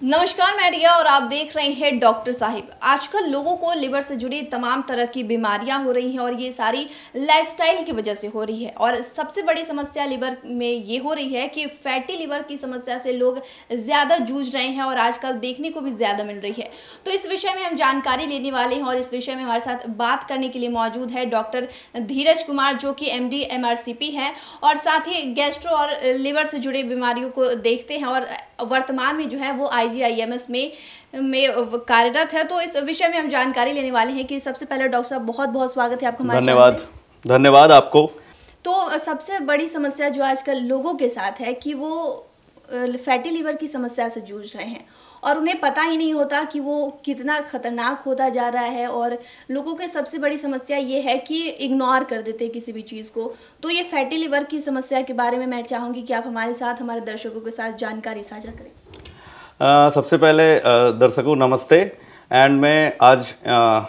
नमस्कार, मैं रिया और आप देख रहे हैं डॉक्टर साहिब। आजकल लोगों को लिवर से जुड़ी तमाम तरह की बीमारियाँ हो रही हैं और ये सारी लाइफस्टाइल की वजह से हो रही है। और सबसे बड़ी समस्या लिवर में ये हो रही है कि फैटी लिवर की समस्या से लोग ज़्यादा जूझ रहे हैं और आजकल देखने को भी ज़्यादा मिल रही है। तो इस विषय में हम जानकारी लेने वाले हैं और इस विषय में हमारे साथ बात करने के लिए मौजूद है डॉक्टर धीरज कुमार, जो कि एम डी है। और साथ ही गैस्ट्रो और लिवर से जुड़े बीमारियों को देखते हैं और वर्तमान में जो है वो आईजीआईएमएस में में कार्यरत है। तो इस विषय में हम जानकारी लेने वाले हैं कि सबसे पहले डॉक्टर साहब बहुत बहुत स्वागत है आपका धन्यवाद। धन्यवाद आपको। तो सबसे बड़ी समस्या जो आजकल लोगों के साथ है कि वो फैटी लीवर की समस्या से जूझ रहे हैं। और उन्हें पता ही नहीं होता कि वो कितना खतरनाक होता जा रहा है और लोगों के सबसे बड़ी समस्या ये है कि इग्नोर कर देते किसी भी चीज़ को। तो ये फैटी लिवर की समस्या के बारे में मैं चाहूँगी कि आप हमारे साथ हमारे दर्शकों के साथ जानकारी साझा करें। आ, सबसे पहले दर्शकों नमस्ते। एंड मैं आज आ,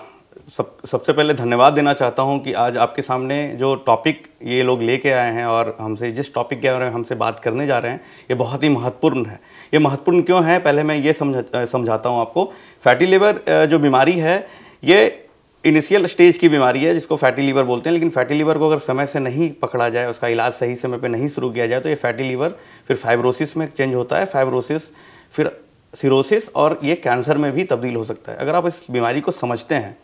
सब, सबसे पहले धन्यवाद देना चाहता हूँ कि आज आपके सामने जो टॉपिक ये लोग लेके आए हैं और हमसे, जिस टॉपिक के बारे में हमसे बात करने जा रहे हैं, ये बहुत ही महत्वपूर्ण है। ये महत्वपूर्ण क्यों है? पहले मैं ये समझ, समझाता हूँ आपको। फैटी लिवर जो बीमारी है, ये इनिशियल स्टेज की बीमारी है, जिसको फैटी लीवर बोलते हैं, लेकिन फैटी लीवर को अगर समय से नहीं पकड़ा जाए, उसका इलाज सही समय पर नहीं शुरू किया जाए तो ये फैटी लीवर फिर फाइब्रोसिस में चेंज होता है। फाइब्रोसिस फिर सिरोसिस और ये कैंसर में भी तब्दील हो सकता है। अगर आप इस बीमारी को समझते हैं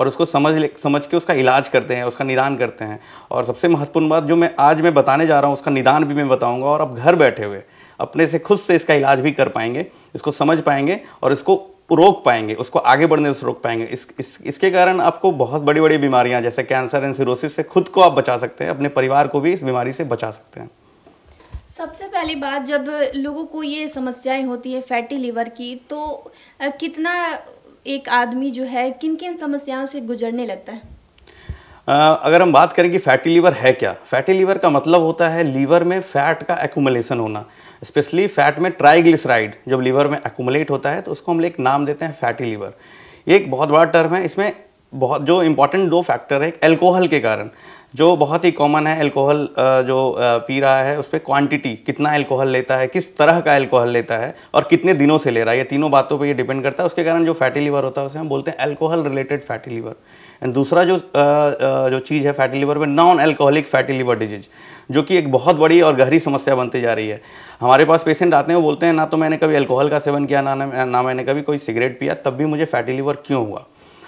और उसको समझ ले समझ के उसका इलाज करते हैं उसका निदान करते हैं। और सबसे महत्वपूर्ण बात जो मैं आज मैं बताने जा रहा हूँ उसका निदान भी मैं बताऊँगा और आप घर बैठे हुए अपने से खुद से इसका इलाज भी कर पाएँगे इसको समझ पाएँगे और इसको रोक पाएँगे उसको आगे बढ़ने से रोक पाएँगे। इस, इस इसके कारण आपको बहुत बड़ी बड़ी बीमारियाँ जैसे कैंसर एंड सिरोसिस से खुद को आप बचा सकते हैं अपने परिवार को भी इस बीमारी से बचा सकते हैं। सबसे पहली बात जब लोगों को ये समस्याएँ होती है फैटी लीवर की तो कितना एक आदमी जो है किन किन समस्याओं से गुजरने लगता है? अगर हम बात करें कि फैटी लीवर है क्या? फैटी लीवर का मतलब होता है लीवर में फैट का एक्यूमुलेशन होना स्पेशली फैट में ट्राइग्लिसराइड जब लीवर में एक्यूमुलेट होता है तो उसको हम एक नाम देते हैं फैटी लीवर ये एक बहुत बड़ा टर्म है, इसमें बहुत, जो इंपॉर्टेंट दो फैक्टर है एल्कोहल के कारण। जो बहुत ही कॉमन है एल्कोहल जो पी रहा है उस पर क्वान्टिटी कितना अल्कोहल लेता है, किस तरह का एल्कोहल लेता है और कितने दिनों से ले रहा है। ये तीनों बातों पे ये डिपेंड करता है। उसके कारण जो फैटी लीवर होता है, उसे हम बोलते हैं alcohol related fatty liver and दूसरा जो जो चीज़ है फैटी लीवर में non alcoholic fatty liver disease जो कि एक बहुत बड़ी और गहरी समस्या बनती जा रही है। हमारे पास पेशेंट आते हैं, वो बोलते हैं, ना तो मैंने कभी अल्कोहल का सेवन किया, ना ना मैंने कभी कोई सिगरेट पिया, तब भी मुझे फैटी लीवर क्यों हुआ?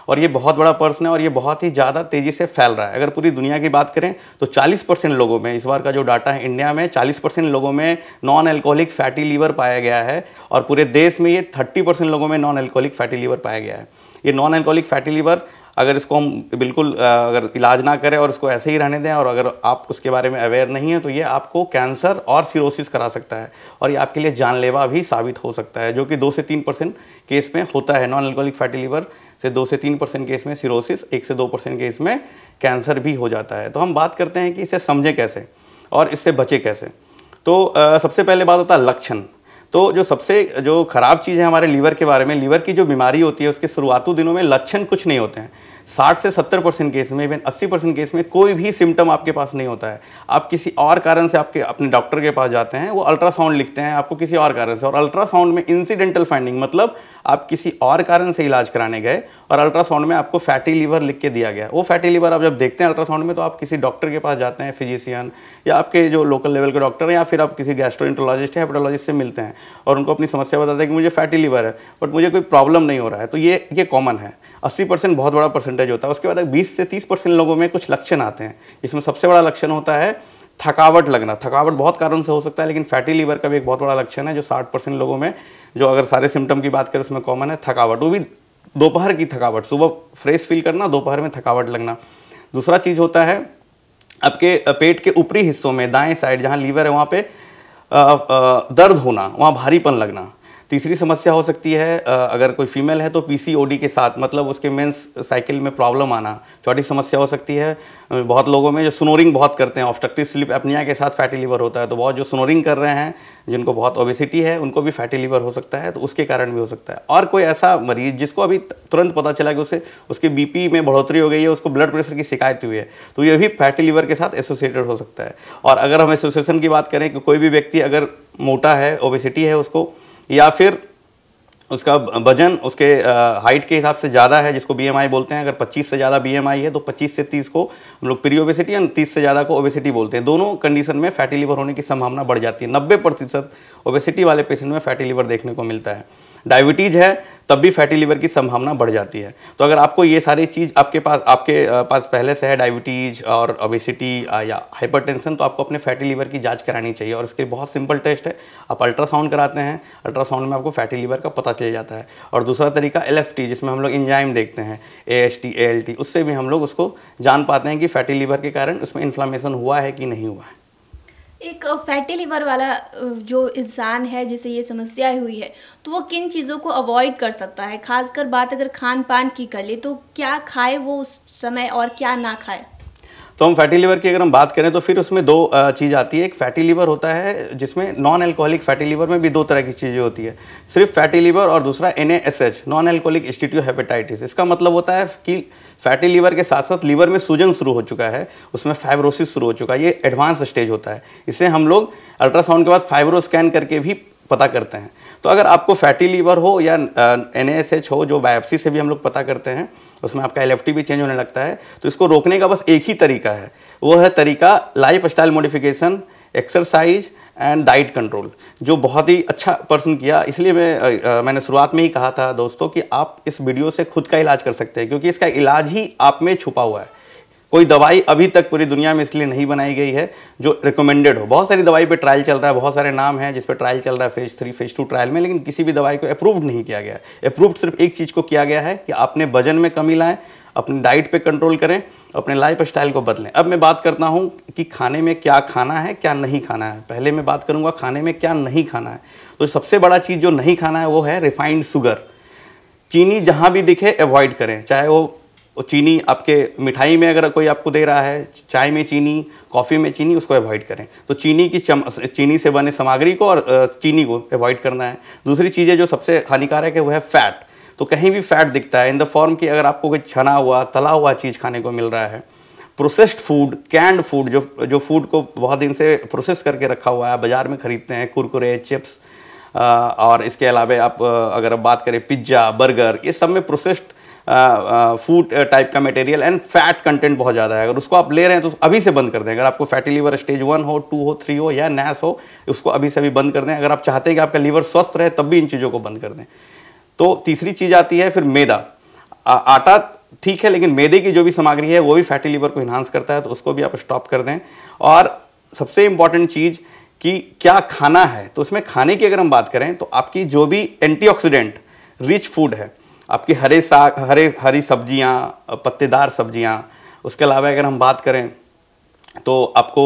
और ये बहुत बड़ा पर्सन है और ये बहुत ही ज़्यादा तेज़ी से फैल रहा है। अगर पूरी दुनिया की बात करें तो 40 परसेंट लोगों में, इस बार का जो डाटा है इंडिया में 40 परसेंट लोगों में नॉन एल्कोहलिक फैटी लीवर पाया गया है और पूरे देश में ये 30 परसेंट लोगों में नॉन एल्कोहलिक फैटी लीवर पाया गया है। ये नॉन एल्कोहलिक फैटी लीवर अगर इसको हम बिल्कुल अगर इलाज ना करें और इसको ऐसे ही रहने दें और अगर आप उसके बारे में अवेयर नहीं है तो ये आपको कैंसर और सिरोसिस करा सकता है और ये आपके लिए जानलेवा भी साबित हो सकता है, जो कि दो से तीन परसेंट केस में होता है नॉन एल्कोहलिक फैटी लीवर से दो से तीन परसेंट केस में सिरोसिस एक से दो परसेंट केस में कैंसर भी हो जाता है। तो हम बात करते हैं कि इसे समझें कैसे और इससे बचे कैसे। तो आ, सबसे पहले बात होता है लक्षण। तो जो सबसे जो खराब चीज़ है हमारे लीवर के बारे में लीवर की जो बीमारी होती है उसके शुरुआती दिनों में लक्षण कुछ नहीं होते हैं। 60 से 70 परसेंट केस में इवन 80 परसेंट केस में कोई भी सिम्टम आपके पास नहीं होता है। आप किसी और कारण से आपके अपने डॉक्टर के पास जाते हैं वो अल्ट्रासाउंड लिखते हैं आपको किसी और कारण से। और अल्ट्रासाउंड में इंसिडेंटल फाइंडिंग मतलब आप किसी और कारण से इलाज कराने गए और अल्ट्रासाउंड में आपको फैटी लीवर लिख के दिया गया। वो फैटी लीवर आप जब देखते हैं अल्ट्रासाउंड में तो आप किसी डॉक्टर के पास जाते हैं, फिजिशियन, या आपके जो लोकल लेवल के डॉक्टर हैं, या फिर आप किसी गैस्ट्रोइंटोलॉजिस्ट या हेपेटोलॉजिस्ट से मिलते हैं और उनको अपनी समस्या बताते हैं कि मुझे फैटी लीवर है, बट मुझे कोई प्रॉब्लम नहीं हो रहा है। तो ये ये कॉमन है। अस्सी परसेंट बहुत बड़ा परसेंटेज होता है। उसके बाद बीस से तीस परसेंट लोगों में कुछ लक्षण आते हैं इसमें सबसे बड़ा लक्षण होता है थकावट लगना। थकावट बहुत कारण से हो सकता है, लेकिन फैटी लीवर का भी एक बहुत बड़ा लक्षण है, जो साठ परसेंट लोगों में, जो अगर सारे सिम्टम की बात करें, उसमें कॉमन है, थकावट। वो भी दोपहर की थकावट। सुबह फ्रेश फील करना, दोपहर में थकावट लगना। दूसरा चीज़ होता है, आपके पेट के ऊपरी हिस्सों में, दाएँ साइड जहाँ लीवर है, वहाँ पे दर्द होना, वहाँ भारीपन लगना। तीसरी समस्या हो सकती है अगर कोई फीमेल है तो पीसीओडी के साथ मतलब उसके मेंस साइकिल में प्रॉब्लम आना, चौथी समस्या हो सकती है। बहुत लोगों में जो स्नोरिंग बहुत करते हैं, ऑब्स्ट्रक्टिव स्लिप एपनिया के साथ फैटी लीवर होता है तो बहुत जो स्नोरिंग कर रहे हैं, जिनको बहुत ओबेसिटी है, उनको भी फैटी लीवर हो सकता है तो उसके कारण भी हो सकता है। और कोई ऐसा मरीज़ जिसको अभी तुरंत पता चला कि उसे, उसके बीपी में बढ़ोतरी हो गई है, उसको ब्लड प्रेशर की शिकायत हुई है तो ये भी फैटी लीवर के साथ एसोसिएटेड हो सकता है। और अगर हम एसोसिएशन की बात करें कि कोई भी व्यक्ति अगर मोटा है, ओबेसिटी है उसको या फिर उसका वज़न उसके हाइट के हिसाब से ज़्यादा है, जिसको बीएमआई बोलते हैं। अगर 25 से ज़्यादा बीएमआई है तो 25 से 30 को हम लोग प्री ओबेसिटी या 30 से ज़्यादा को ओबेसिटी बोलते हैं। दोनों कंडीशन में फैटी लीवर होने की संभावना बढ़ जाती है। नब्बे प्रतिशत ओबेसिटी वाले पेशेंट में फैटी लीवर देखने को मिलता है। डायबिटीज़ है, तब भी फैटी लिवर की संभावना बढ़ जाती है। तो अगर आपको ये सारी चीज़ आपके पास आपके पास पहले से है डायबिटीज़ और ओबेसिटी या हाइपरटेंशन तो आपको अपने फैटी लीवर की जाँच करानी चाहिए। और इसके बहुत सिंपल टेस्ट है। आप अल्ट्रासाउंड कराते हैं अल्ट्रासाउंड में आपको फैटी लीवर का पता चल जाता है। और दूसरा तरीका एलएफटी जिसमें हम लोग इंजाइम देखते हैं ए एस टी उससे भी हम लोग उसको जान पाते हैं कि फैटी लीवर के कारण उसमें इन्फ्लामेशन हुआ है कि नहीं हुआ है। एक फैटी लिवर वाला जो इंसान है, जिसे ये समस्या हुई है तो वो किन चीज़ों को अवॉइड कर सकता है? खासकर बात अगर खान पान की कर ले तो क्या खाए वो उस समय और क्या ना खाए? तो हम फैटी लीवर की अगर हम बात करें तो फिर उसमें दो चीज़ आती है। एक फैटी लीवर होता है, जिसमें नॉन एल्कोहलिक फैटी लीवर में भी दो तरह की चीज़ें होती है। सिर्फ़ फैटी लीवर और दूसरा NASH non alcoholic steatohepatitis इसका मतलब होता है कि फैटी लीवर के साथ साथ लीवर में सूजन शुरू हो चुका है, उसमें फाइब्रोसिस शुरू हो चुका है, ये एडवांस स्टेज होता है। इसे हम लोग अल्ट्रासाउंड के बाद फाइब्रो स्कैन करके भी पता करते हैं। तो अगर आपको फैटी लीवर हो या NASH हो जो बायोप्सी से भी हम लोग पता करते हैं उसमें आपका एल भी चेंज होने लगता है तो इसको रोकने का बस एक ही तरीका है। वो है तरीका lifestyle modification exercise and diet control जो बहुत ही अच्छा पर्सन किया। इसलिए मैं आ, मैंने शुरुआत में ही कहा था दोस्तों कि आप इस वीडियो से खुद का इलाज कर सकते हैं क्योंकि इसका इलाज ही आप में छुपा हुआ है। कोई दवाई अभी तक पूरी दुनिया में इसके लिए नहीं बनाई गई है, जो रिकमेंडेड हो। बहुत सारी दवाई पे ट्रायल चल रहा है, बहुत सारे नाम हैं जिस पे ट्रायल चल रहा है phase three phase two trial में, लेकिन किसी भी दवाई को अप्रूव्ड नहीं किया गया अप्रूव्ड सिर्फ़ एक चीज़ को किया गया है कि आपने वज़न में कमी लाएँ, अपनी डाइट पे कंट्रोल करें, अपने लाइफ स्टाइल को बदलें। अब मैं बात करता हूँ कि खाने में क्या खाना है, क्या नहीं खाना है। पहले मैं बात करूँगा खाने में क्या नहीं खाना है। तो सबसे बड़ा चीज़ जो नहीं खाना है, वो है रिफाइंड शुगर चीनी जहाँ भी दिखे अवॉइड करें। चाहे वो चीनी आपके मिठाई में अगर कोई आपको दे रहा है, चाय में चीनी, कॉफ़ी में चीनी, उसको अवॉइड करें। तो चीनी की चम, चीनी से बने सामग्री को और चीनी को अवॉइड करना है। दूसरी चीज़ें जो सबसे हानिकारक है, वो है फैट तो कहीं भी फैट दिखता है इन द फॉर्म की अगर आपको कोई छना हुआ, तला हुआ चीज़ खाने को मिल रहा है प्रोसेस्ड फ़ूड कैंड फ़ूड जो जो फ़ूड को बहुत दिन से प्रोसेस करके रखा हुआ है बाज़ार में ख़रीदते हैं, कुरकुरे चिप्स और इसके अलावा आप अगर बात करें पिज़्ज़ा बर्गर ये सब में प्रोसेस्ड फ़ूड टाइप का मटेरियल एंड फैट कंटेंट बहुत ज़्यादा है। अगर उसको आप ले रहे हैं तो अभी से बंद कर दें। अगर आपको फैटी लीवर स्टेज वन हो टू हो थ्री हो या नैस हो, उसको अभी से अभी बंद कर दें। अगर आप चाहते हैं कि आपका लीवर स्वस्थ रहे, तब भी इन चीज़ों को बंद कर दें। तो तीसरी चीज़ आती है फिर मैदा। आटा ठीक है, लेकिन मैदे की जो भी सामग्री है, वो भी फैटी लीवर को इन्हांस करता है तो उसको भी आप स्टॉप कर दें। और सबसे इंपॉर्टेंट चीज़ कि क्या खाना है? तो उसमें खाने की अगर हम बात करें तो आपकी जो भी एंटीऑक्सीडेंट रिच फ़ूड है आपकी हरे साग, हरे, हरी सब्ज़ियाँ, पत्तेदार सब्ज़ियाँ, उसके अलावा अगर हम बात करें तो आपको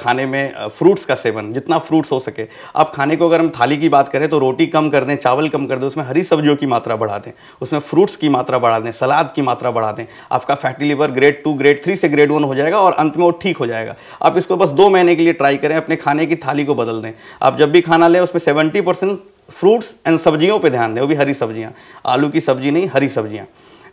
खाने में फ्रूट्स का सेवन, जितना फ्रूट्स हो सके। आप खाने को अगर हम थाली की बात करें तो रोटी कम कर दें, चावल कम कर दें, उसमें हरी सब्जियों की मात्रा बढ़ा दें, उसमें फ्रूट्स की मात्रा बढ़ा दें, सलाद की मात्रा बढ़ा दें, आपका fatty liver grade two grade three से ग्रेड वन हो जाएगा और अंत में वो ठीक हो जाएगा। आप इसको बस दो महीने के लिए ट्राई करें, अपने खाने की थाली को बदल दें। आप जब भी खाना लें, उसमें सेवेंटी परसेंट फ्रूट्स एंड सब्जियों पे ध्यान दें, वो भी हरी सब्ज़ियाँ, आलू की सब्ज़ी नहीं, हरी सब्ज़ियाँ।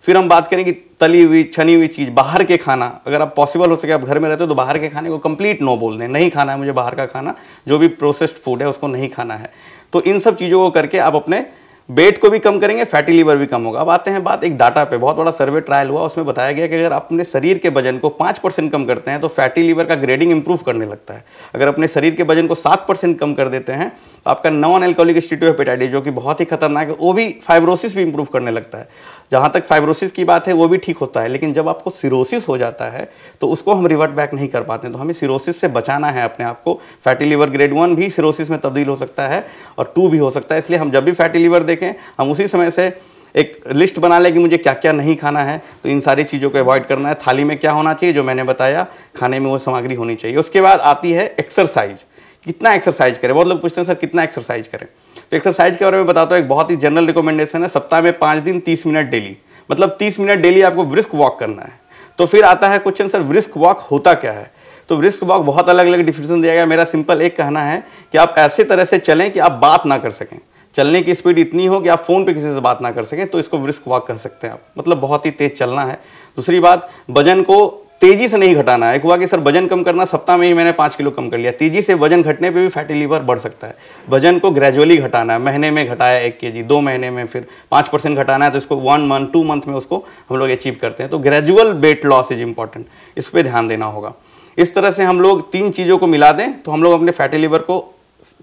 फिर हम बात करें कि तली हुई, छनी हुई चीज़, बाहर के खाना। अगर आप पॉसिबल हो सके आप घर में रहते हो तो बाहर के खाने को कंप्लीट नो बोल दें। नहीं खाना है मुझे बाहर का खाना, जो भी प्रोसेस्ड फ़ूड है उसको नहीं खाना है। तो इन सब चीज़ों को करके आप अपने वेट को भी कम करेंगे फैटी लीवर भी कम होगा। अब आते हैं बात एक डाटा पे। बहुत बड़ा सर्वे ट्रायल हुआ, उसमें बताया गया कि अगर अपने शरीर के वज़न को पाँच परसेंट कम करते हैं तो फैटी लीवर का ग्रेडिंग इंप्रूव करने लगता है। अगर अपने शरीर के वज़न को सात परसेंट कम कर देते हैं आपका नॉन एल्कोहलिक स्टीटोहेपेटाइटिस जो कि बहुत ही खतरनाक है, वो भी फाइब्रोसिस भी इंप्रूव करने लगता है। जहाँ तक फाइब्रोसिस की बात है, वो भी ठीक होता है, लेकिन जब आपको सिरोसिस हो जाता है तो उसको हम रिवर्ट बैक नहीं कर पाते। तो हमें सिरोसिस से बचाना है अपने आप को। फैटी लीवर ग्रेड वन भी सिरोसिस में तब्दील हो सकता है, और टू भी हो सकता है। इसलिए हम जब भी फैटी लीवर देखें, हम उसी समय से एक लिस्ट बना लें कि मुझे क्या क्या नहीं खाना है। तो इन सारी चीज़ों को अवॉइड करना है। थाली में क्या होना चाहिए, जो मैंने बताया, खाने में वो सामग्री होनी चाहिए। उसके बाद आती है एक्सरसाइज कितना एक्सरसाइज करें? बहुत लोग पूछते हैं, सर, कितना एक्सरसाइज करें? तो एक्सरसाइज के बारे में बताता हूँ, एक बहुत ही जनरल रिकमेंडेशन है, सप्ताह में पाँच दिन, तीस मिनट डेली मतलब तीस मिनट डेली आपको ब्रिस्क वॉक करना है। तो फिर आता है क्वेश्चन सर ब्रिस्क वॉक होता क्या है? तो ब्रिस्क वॉक बहुत अलग अलग डिफिनेशन दिया गया। मेरा सिंपल एक कहना है कि आप ऐसे तरह से चलें कि आप बात ना कर सकें। चलने की स्पीड इतनी हो कि आप फ़ोन पे किसी से बात ना कर सकें तो इसको ब्रिस्क वॉक कर सकते हैं आप। मतलब बहुत ही तेज़ चलना है। दूसरी बात, वज़न को तेज़ी से नहीं घटाना है। हुआ कि सर, वज़न कम करना, सप्ताह में ही मैंने पाँच किलो कम कर लिया। तेज़ी से वज़न घटने पे भी फैटी लीवर बढ़ सकता है। वज़न को ग्रेजुअली घटाना है। महीने में घटाया एक के जी दो महीने में फिर पाँच परसेंट घटाना है तो इसको वन मंथ टू मंथ में उसको हम लोग अचीव करते हैं। तो gradual weight loss is important इस पर ध्यान देना होगा। इस तरह से हम लोग तीन चीज़ों को मिला दें तो हम लोग अपने फैटी लीवर को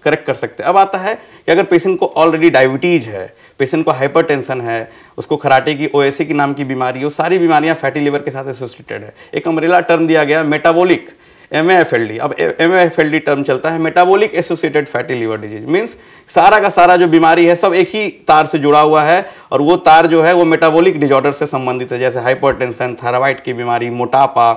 करेक्ट कर सकते हैं। अब आता है कि अगर पेशेंट को ऑलरेडी डायबिटीज़ है पेशेंट को हाइपरटेंशन है, उसको खराटे की ओ की नाम की बीमारी है, वो सारी बीमारियाँ फैटी लिवर के साथ एसोसिएटेड है। एक अमरेला टर्म दिया गया मेटाबॉलिक एम अब एम टर्म चलता है metabolic associated fatty liver disease means सारा का सारा जो बीमारी है, सब एक ही तार से जुड़ा हुआ है, और वो तार जो है, वो मेटाबॉलिक डिजॉर्डर से संबंधित है, जैसे हाइपरटेंशन थायराइड की बीमारी, मोटापा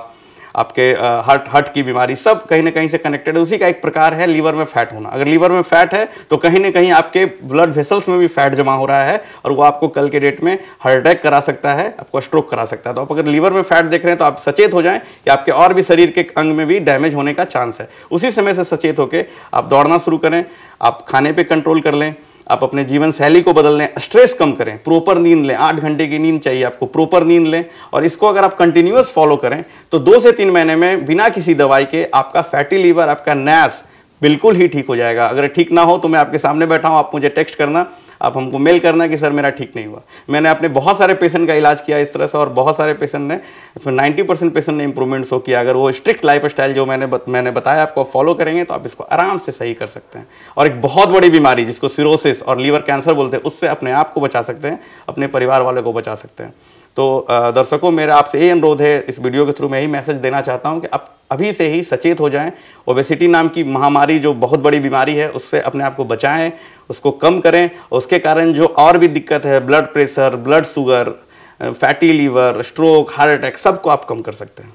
आपके हार्ट हार्ट की बीमारी सब कहीं ना कहीं से कनेक्टेड है। उसी का एक प्रकार है लीवर में फैट होना। अगर लीवर में फैट है तो कहीं ना कहीं आपके ब्लड वेसल्स में भी फैट जमा हो रहा है और वो आपको कल के डेट में हार्ट अटैक करा सकता है, आपको स्ट्रोक करा सकता है। तो आप अगर लीवर में फैट देख रहे हैं तो आप सचेत हो जाएँ कि आपके और भी शरीर के अंग में भी डैमेज होने का चांस है। उसी समय से सचेत होकर आप दौड़ना शुरू करें, आप खाने पर कंट्रोल कर लें आप अपने जीवन शैली को बदल लें स्ट्रेस कम करें प्रॉपर नींद लें। आठ घंटे की नींद चाहिए आपको प्रॉपर नींद लें। और इसको अगर आप कंटिन्यूस फॉलो करें तो दो से तीन महीने में बिना किसी दवाई के आपका फैटी लीवर आपका नैस बिल्कुल ही ठीक हो जाएगा। अगर ठीक ना हो तो मैं आपके सामने बैठा हूँ, आप मुझे टेक्स्ट करना। आप हमको मेल करना कि सर मेरा ठीक नहीं हुआ। मैंने अपने बहुत सारे पेशेंट का इलाज किया इस तरह से और बहुत सारे पेशेंट ने नाइन्टी परसेंट पेशेंट ने इंप्रूवमेंट शो किया। अगर वो स्ट्रिक्ट लाइफ स्टाइल जो मैंने बत, मैंने बताया आपको फॉलो करेंगे तो आप इसको आराम से सही कर सकते हैं। और एक बहुत बड़ी बीमारी जिसको सिरोसिस और लीवर कैंसर बोलते हैं उससे अपने आप को बचा सकते हैं अपने परिवार वाले को बचा सकते हैं। तो दर्शकों मेरा आपसे यही अनुरोध है इस वीडियो के थ्रू मैं यही मैसेज देना चाहता हूँ कि आप अभी से ही सचेत हो जाएँ। ओबेसिटी नाम की महामारी जो बहुत बड़ी बीमारी है उससे अपने आप को बचाएँ उसको कम करें। उसके कारण जो और भी दिक्कत है blood pressure blood sugar fatty liver stroke heart attack सबको आप कम कर सकते हैं।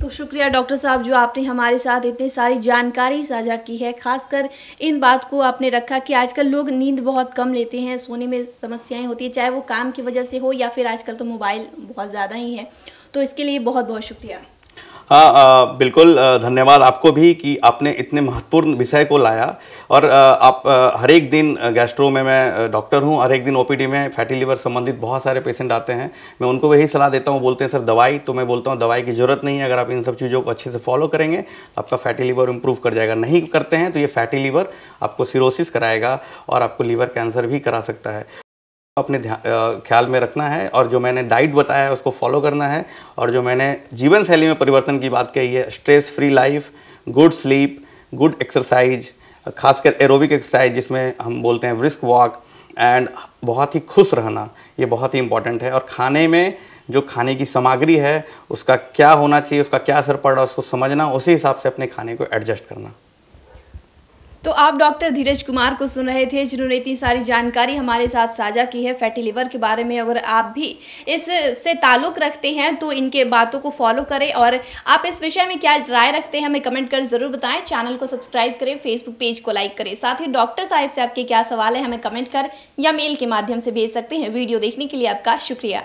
तो शुक्रिया डॉक्टर साहब जो आपने हमारे साथ इतनी सारी जानकारी साझा की है, खासकर इन बात को आपने रखा कि आजकल लोग नींद बहुत कम लेते हैं, सोने में समस्याएँ होती है, चाहे वो काम की वजह से हो या फिर आजकल तो मोबाइल बहुत ज़्यादा ही है। तो इसके लिए बहुत बहुत शुक्रिया। हाँ बिल्कुल धन्यवाद आपको भी कि आपने इतने महत्वपूर्ण विषय को लाया। और आप हर एक दिन गैस्ट्रो में मैं डॉक्टर हूँ, हर एक दिन ओपीडी में फैटी लीवर संबंधित बहुत सारे पेशेंट आते हैं। मैं उनको वही सलाह देता हूँ बोलते हैं, सर, दवाई? तो मैं बोलता हूँ, दवाई की ज़रूरत नहीं है, अगर आप इन सब चीज़ों को अच्छे से फॉलो करेंगे तो आपका फैटी लीवर इम्प्रूव कर जाएगा। नहीं करते हैं तो ये फैटी लीवर आपको सिरोसिस कराएगा और आपको लीवर कैंसर भी करा सकता है। अपने ख्याल में रखना है और जो मैंने डाइट बताया है उसको फॉलो करना है और जो मैंने जीवन शैली में परिवर्तन की बात कही है, stress free life, good sleep, good exercise, खासकर एरोबिक एक्सरसाइज जिसमें हम बोलते हैं ब्रिस्क वॉक एंड बहुत ही खुश रहना, ये बहुत ही इंपॉर्टेंट है। और खाने में जो खाने की सामग्री है, उसका क्या होना चाहिए, उसका क्या असर पड़ रहा है, उसको समझना, उसी हिसाब से अपने खाने को एडजस्ट करना। तो आप डॉक्टर धीरज कुमार को सुन रहे थे, जिन्होंने इतनी सारी जानकारी हमारे साथ साझा की है फैटी लिवर के बारे में। अगर आप भी इस से ताल्लुक़ रखते हैं तो इनके बातों को फॉलो करें और आप इस विषय में क्या राय रखते हैं, हमें कमेंट कर ज़रूर बताएँ। चैनल को सब्सक्राइब करें, फेसबुक पेज को लाइक करें। साथ ही डॉक्टर साहब से आपके क्या सवाल है, हमें कमेंट कर या मेल के माध्यम से भेज सकते हैं। वीडियो देखने के लिए आपका शुक्रिया।